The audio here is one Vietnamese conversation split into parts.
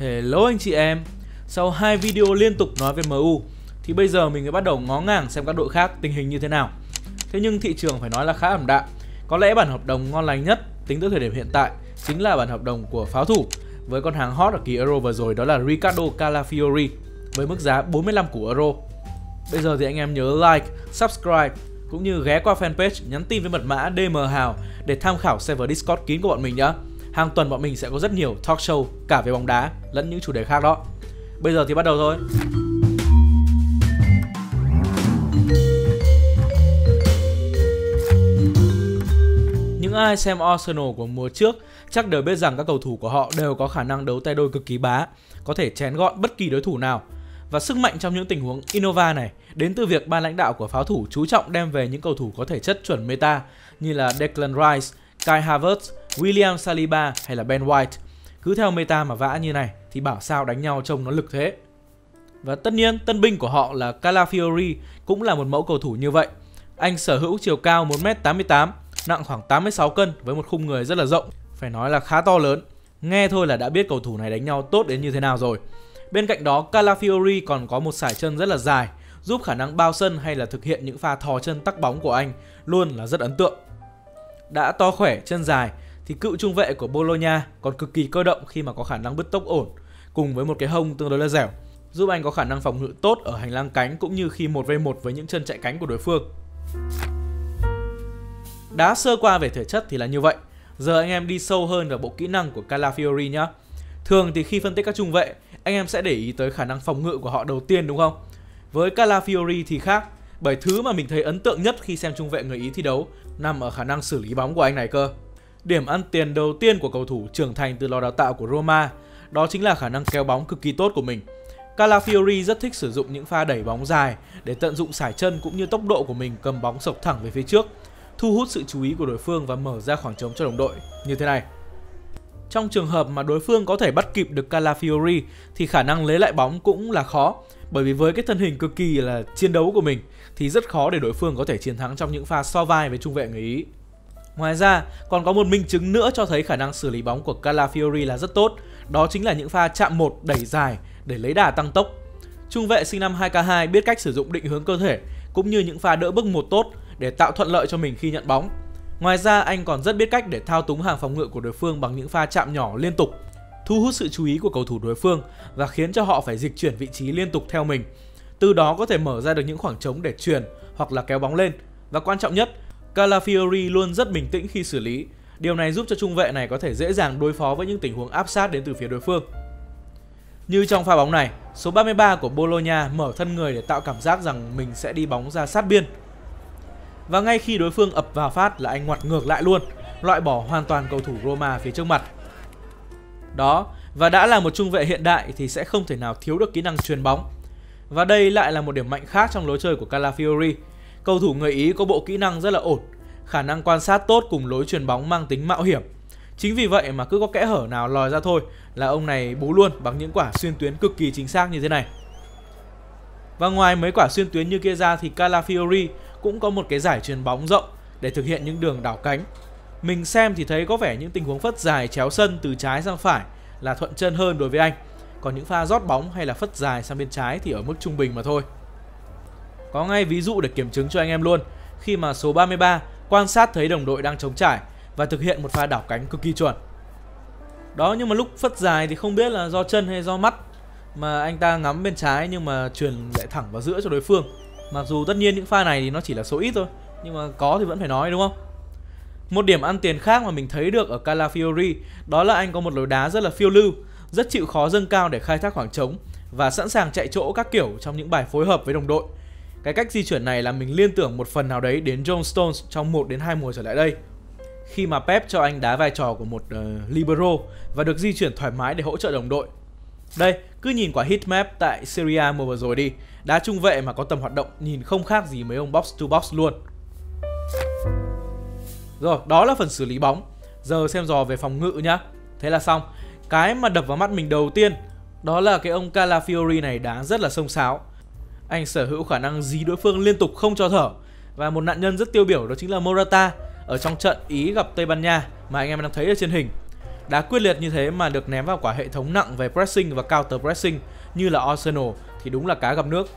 Hello anh chị em. Sau hai video liên tục nói về MU Thì bây giờ mình mới bắt đầu ngó ngàng xem các đội khác tình hình như thế nào. Thế nhưng thị trường phải nói là khá ẩm đạm. Có lẽ bản hợp đồng ngon lành nhất tính tới thời điểm hiện tại Chính là bản hợp đồng của pháo thủ Với con hàng hot ở kỳ Euro vừa rồi đó là Ricardo Calafiori Với mức giá 45 củ Euro. Bây giờ thì anh em nhớ like, subscribe cũng như ghé qua fanpage nhắn tin với mật mã DM Hào để tham khảo server Discord kín của bọn mình nhé. Hàng tuần bọn mình sẽ có rất nhiều talk show cả về bóng đá lẫn những chủ đề khác đó. Bây giờ thì bắt đầu thôi. Những ai xem Arsenal của mùa trước chắc đều biết rằng các cầu thủ của họ đều có khả năng đấu tay đôi cực kỳ bá, có thể chén gọn bất kỳ đối thủ nào. Và sức mạnh trong những tình huống Innova này đến từ việc ban lãnh đạo của pháo thủ chú trọng đem về những cầu thủ có thể chất chuẩn meta như là Declan Rice, Kai Havertz, William Saliba hay là Ben White. Cứ theo meta mà vã như này thì bảo sao đánh nhau trông nó lực thế. Và tất nhiên tân binh của họ là Calafiori cũng là một mẫu cầu thủ như vậy. Anh sở hữu chiều cao 1m88, nặng khoảng 86 cân với một khung người rất là rộng, phải nói là khá to lớn. Nghe thôi là đã biết cầu thủ này đánh nhau tốt đến như thế nào rồi. Bên cạnh đó, Calafiori còn có một sải chân rất là dài, giúp khả năng bao sân hay là thực hiện những pha thò chân tắc bóng của anh luôn là rất ấn tượng. Đã to khỏe, chân dài thì cựu trung vệ của Bologna còn cực kỳ cơ động khi mà có khả năng bứt tốc ổn cùng với một cái hông tương đối là dẻo, giúp anh có khả năng phòng ngự tốt ở hành lang cánh cũng như khi 1v1 với những chân chạy cánh của đối phương. Đá sơ qua về thể chất thì là như vậy. Giờ anh em đi sâu hơn vào bộ kỹ năng của Calafiori nhé. Thường thì khi phân tích các trung vệ, anh em sẽ để ý tới khả năng phòng ngự của họ đầu tiên đúng không? Với Calafiori thì khác, bởi thứ mà mình thấy ấn tượng nhất khi xem trung vệ người Ý thi đấu nằm ở khả năng xử lý bóng của anh này cơ. Điểm ăn tiền đầu tiên của cầu thủ trưởng thành từ lò đào tạo của Roma đó chính là khả năng kéo bóng cực kỳ tốt của mình. Calafiori rất thích sử dụng những pha đẩy bóng dài để tận dụng sải chân cũng như tốc độ của mình cầm bóng sộc thẳng về phía trước, thu hút sự chú ý của đối phương và mở ra khoảng trống cho đồng đội như thế này. Trong trường hợp mà đối phương có thể bắt kịp được Calafiori thì khả năng lấy lại bóng cũng là khó bởi vì với cái thân hình cực kỳ là chiến đấu của mình thì rất khó để đối phương có thể chiến thắng trong những pha so vai với trung vệ người Ý. Ngoài ra, còn có một minh chứng nữa cho thấy khả năng xử lý bóng của Calafiori là rất tốt, đó chính là những pha chạm một đẩy dài để lấy đà tăng tốc. Trung vệ sinh năm 2K2 biết cách sử dụng định hướng cơ thể cũng như những pha đỡ bức một tốt để tạo thuận lợi cho mình khi nhận bóng. Ngoài ra, anh còn rất biết cách để thao túng hàng phòng ngự của đối phương bằng những pha chạm nhỏ liên tục, thu hút sự chú ý của cầu thủ đối phương và khiến cho họ phải dịch chuyển vị trí liên tục theo mình. Từ đó có thể mở ra được những khoảng trống để truyền hoặc là kéo bóng lên. Và quan trọng nhất, Calafiori luôn rất bình tĩnh khi xử lý. Điều này giúp cho trung vệ này có thể dễ dàng đối phó với những tình huống áp sát đến từ phía đối phương. Như trong pha bóng này, số 33 của Bologna mở thân người để tạo cảm giác rằng mình sẽ đi bóng ra sát biên. Và ngay khi đối phương ập vào phát là anh ngoặt ngược lại luôn, loại bỏ hoàn toàn cầu thủ Roma phía trước mặt. Đó, và đã là một trung vệ hiện đại thì sẽ không thể nào thiếu được kỹ năng truyền bóng. Và đây lại là một điểm mạnh khác trong lối chơi của Calafiori. Cầu thủ người Ý có bộ kỹ năng rất là ổn, khả năng quan sát tốt cùng lối truyền bóng mang tính mạo hiểm. Chính vì vậy mà cứ có kẽ hở nào lòi ra thôi là ông này bú luôn bằng những quả xuyên tuyến cực kỳ chính xác như thế này. Và ngoài mấy quả xuyên tuyến như kia ra thì Calafiori cũng có một cái giải truyền bóng rộng để thực hiện những đường đảo cánh. Mình xem thì thấy có vẻ những tình huống phất dài chéo sân từ trái sang phải là thuận chân hơn đối với anh. Còn những pha rót bóng hay là phất dài sang bên trái thì ở mức trung bình mà thôi. Có ngay ví dụ để kiểm chứng cho anh em luôn khi mà số 33 quan sát thấy đồng đội đang chống trải và thực hiện một pha đảo cánh cực kỳ chuẩn. Đó nhưng mà lúc phất dài thì không biết là do chân hay do mắt mà anh ta ngắm bên trái nhưng mà truyền lại thẳng vào giữa cho đối phương. Mặc dù tất nhiên những pha này thì nó chỉ là số ít thôi nhưng mà có thì vẫn phải nói đúng không? Một điểm ăn tiền khác mà mình thấy được ở Calafiori đó là anh có một lối đá rất là phiêu lưu, rất chịu khó dâng cao để khai thác khoảng trống và sẵn sàng chạy chỗ các kiểu trong những bài phối hợp với đồng đội. Cái cách di chuyển này là mình liên tưởng một phần nào đấy đến John Stones trong 1 đến 2 mùa trở lại đây. Khi mà Pep cho anh đá vai trò của một ờ, uh, libero và được di chuyển thoải mái để hỗ trợ đồng đội. Đây, cứ nhìn quả hit map tại Syria mùa vừa rồi đi, đá trung vệ mà có tầm hoạt động nhìn không khác gì mấy ông box to box luôn. Rồi, đó là phần xử lý bóng. Giờ xem dò về phòng ngự nhá. Thế là xong. Cái mà đập vào mắt mình đầu tiên đó là cái ông Calafiori này đá rất là sông sáo. Anh sở hữu khả năng dí đối phương liên tục không cho thở. Và một nạn nhân rất tiêu biểu đó chính là Morata ở trong trận Ý gặp Tây Ban Nha mà anh em đang thấy ở trên hình. Đá quyết liệt như thế mà được ném vào quả hệ thống nặng về pressing và counter pressing như là Arsenal thì đúng là cá gặp nước.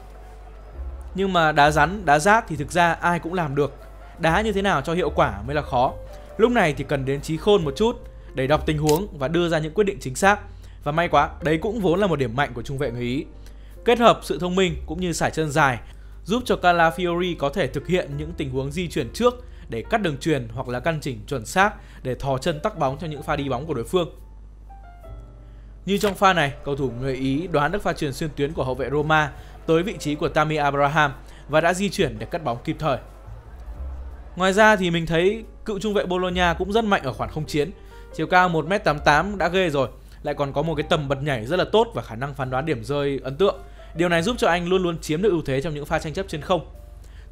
Nhưng mà đá rắn, đá rát thì thực ra ai cũng làm được. Đá như thế nào cho hiệu quả mới là khó. Lúc này thì cần đến trí khôn một chút để đọc tình huống và đưa ra những quyết định chính xác. Và may quá, đấy cũng vốn là một điểm mạnh của trung vệ người Ý. Kết hợp sự thông minh cũng như sải chân dài giúp cho Calafiori có thể thực hiện những tình huống di chuyển trước để cắt đường truyền hoặc là căn chỉnh chuẩn xác để thò chân tắc bóng cho những pha đi bóng của đối phương. Như trong pha này, cầu thủ người Ý đoán được pha truyền xuyên tuyến của hậu vệ Roma tới vị trí của Tammy Abraham và đã di chuyển để cắt bóng kịp thời. Ngoài ra thì mình thấy cựu trung vệ Bologna cũng rất mạnh ở khoản không chiến. Chiều cao 1m88 đã ghê rồi, lại còn có một cái tầm bật nhảy rất là tốt và khả năng phán đoán điểm rơi ấn tượng. Điều này giúp cho anh luôn luôn chiếm được ưu thế trong những pha tranh chấp trên không.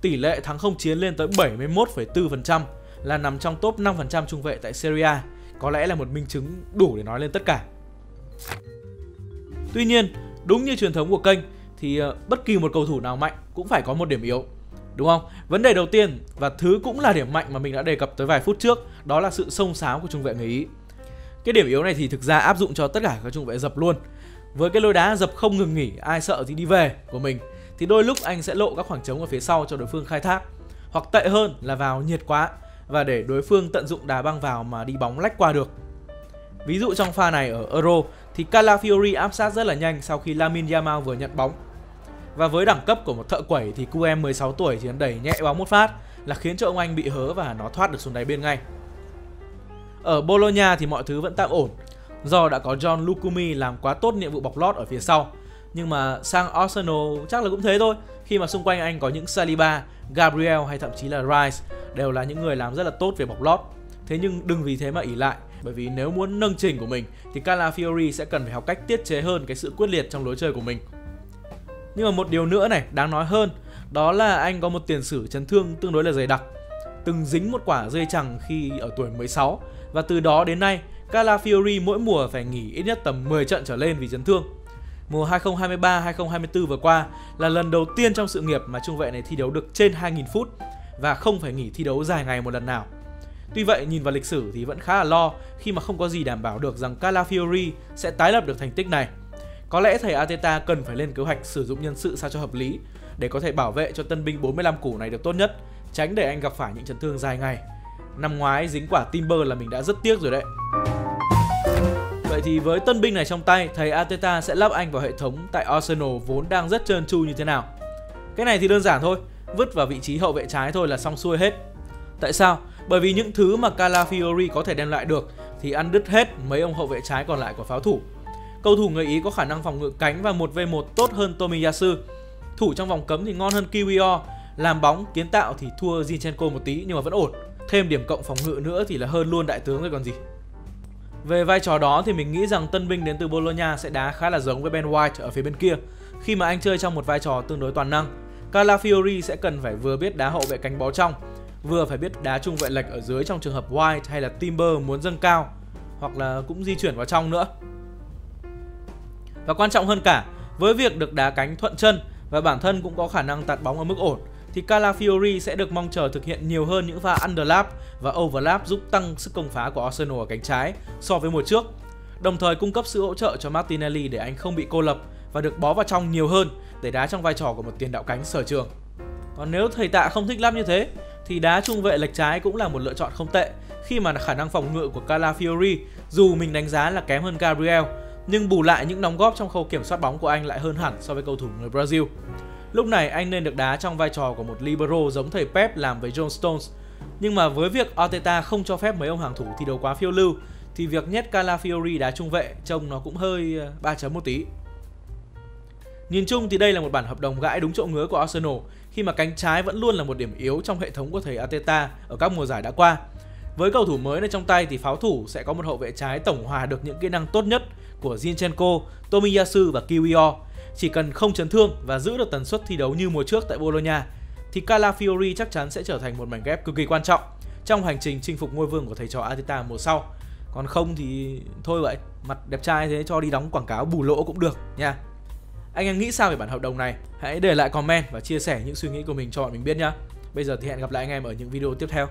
Tỷ lệ thắng không chiến lên tới 71,4% là nằm trong top 5% trung vệ tại Serie A. Có lẽ là một minh chứng đủ để nói lên tất cả. Tuy nhiên, đúng như truyền thống của kênh thì ờ, bất kỳ một cầu thủ nào mạnh cũng phải có một điểm yếu. Đúng không? Vấn đề đầu tiên và thứ cũng là điểm mạnh mà mình đã đề cập tới vài phút trước, đó là sự sông sáo của trung vệ người Ý. Cái điểm yếu này thì thực ra áp dụng cho tất cả các trung vệ dập luôn. Với cái lối đá dập không ngừng nghỉ, ai sợ thì đi về của mình thì đôi lúc anh sẽ lộ các khoảng trống ở phía sau cho đối phương khai thác. Hoặc tệ hơn là vào nhiệt quá và để đối phương tận dụng đá băng vào mà đi bóng lách qua được. Ví dụ trong pha này ở Euro thì Calafiori áp sát rất là nhanh sau khi lamin Yamal vừa nhận bóng. Và với đẳng cấp của một thợ quẩy thì QM 16 tuổi chỉ đẩy nhẹ bóng một phát là khiến cho ông anh bị hớ và nó thoát được xuống đáy bên ngay. Ở Bologna thì mọi thứ vẫn tạm ổn do đã có John Lukumi làm quá tốt nhiệm vụ bọc lót ở phía sau. Nhưng mà sang Arsenal chắc là cũng thế thôi khi mà xung quanh anh có những Saliba, Gabriel hay thậm chí là Rice đều là những người làm rất là tốt về bọc lót. Thế nhưng đừng vì thế mà ỉ lại bởi vì nếu muốn nâng trình của mình thì Calafiori sẽ cần phải học cách tiết chế hơn cái sự quyết liệt trong lối chơi của mình. Nhưng mà một điều nữa này đáng nói hơn đó là anh có một tiền sử chấn thương tương đối là dày đặc. Từng dính một quả dây chẳng khi ở tuổi 16 và từ đó đến nay Calafiori mỗi mùa phải nghỉ ít nhất tầm 10 trận trở lên vì chấn thương. Mùa 2023-2024 vừa qua là lần đầu tiên trong sự nghiệp mà trung vệ này thi đấu được trên 2.000 phút và không phải nghỉ thi đấu dài ngày một lần nào. Tuy vậy, nhìn vào lịch sử thì vẫn khá là lo khi mà không có gì đảm bảo được rằng Calafiori sẽ tái lập được thành tích này. Có lẽ thầy Ateta cần phải lên kế hoạch sử dụng nhân sự sao cho hợp lý để có thể bảo vệ cho tân binh 45 củ này được tốt nhất, tránh để anh gặp phải những chấn thương dài ngày. Năm ngoái dính quả Timber là mình đã rất tiếc rồi đấy. Vậy thì với tân binh này trong tay, thầy Ateta sẽ lắp anh vào hệ thống tại Arsenal vốn đang rất trơn tru như thế nào? Cái này thì đơn giản thôi, vứt vào vị trí hậu vệ trái thôi là xong xuôi hết. Tại sao? Bởi vì những thứ mà Calafiori có thể đem lại được thì ăn đứt hết mấy ông hậu vệ trái còn lại của pháo thủ. Cầu thủ người Ý có khả năng phòng ngự cánh và 1v1 tốt hơn Tomiyasu. Thủ trong vòng cấm thì ngon hơn Kiwior, làm bóng kiến tạo thì thua Zinchenko một tí nhưng mà vẫn ổn. Thêm điểm cộng phòng ngự nữa thì là hơn luôn đại tướng rồi còn gì. Về vai trò đó thì mình nghĩ rằng tân binh đến từ Bologna sẽ đá khá là giống với Ben White ở phía bên kia khi mà anh chơi trong một vai trò tương đối toàn năng. Calafiori sẽ cần phải vừa biết đá hậu vệ cánh bó trong, vừa phải biết đá trung vệ lệch ở dưới trong trường hợp White hay là Timber muốn dâng cao hoặc là cũng di chuyển vào trong nữa. Và quan trọng hơn cả, với việc được đá cánh thuận chân và bản thân cũng có khả năng tạt bóng ở mức ổn thì Calafiori sẽ được mong chờ thực hiện nhiều hơn những pha underlap và overlap giúp tăng sức công phá của Arsenal ở cánh trái so với mùa trước. Đồng thời cung cấp sự hỗ trợ cho Martinelli để anh không bị cô lập và được bó vào trong nhiều hơn để đá trong vai trò của một tiền đạo cánh sở trường. Còn nếu thầy tạ không thích lắm như thế, thì đá trung vệ lệch trái cũng là một lựa chọn không tệ khi mà khả năng phòng ngự của Calafiori dù mình đánh giá là kém hơn Gabriel, nhưng bù lại những đóng góp trong khâu kiểm soát bóng của anh lại hơn hẳn so với cầu thủ người Brazil. Lúc này anh nên được đá trong vai trò của một libero giống thầy Pep làm với John Stones. Nhưng mà với việc Arteta không cho phép mấy ông hàng thủ thi đấu quá phiêu lưu thì việc nhét Calafiori đá trung vệ trông nó cũng hơi ờ, 3 chấm một tí. Nhìn chung thì đây là một bản hợp đồng gãi đúng chỗ ngứa của Arsenal khi mà cánh trái vẫn luôn là một điểm yếu trong hệ thống của thầy Arteta ở các mùa giải đã qua. Với cầu thủ mới này trong tay thì pháo thủ sẽ có một hậu vệ trái tổng hòa được những kỹ năng tốt nhất của Zinchenko, Tomiyasu và Kiwior chỉ cần không chấn thương và giữ được tần suất thi đấu như mùa trước tại Bologna thì Calafiori chắc chắn sẽ trở thành một mảnh ghép cực kỳ quan trọng trong hành trình chinh phục ngôi vương của thầy trò Arteta mùa sau. Còn không thì thôi vậy, mặt đẹp trai thế cho đi đóng quảng cáo bù lỗ cũng được nha. Anh em nghĩ sao về bản hợp đồng này? Hãy để lại comment và chia sẻ những suy nghĩ của mình cho bọn mình biết nhá. Bây giờ thì hẹn gặp lại anh em ở những video tiếp theo.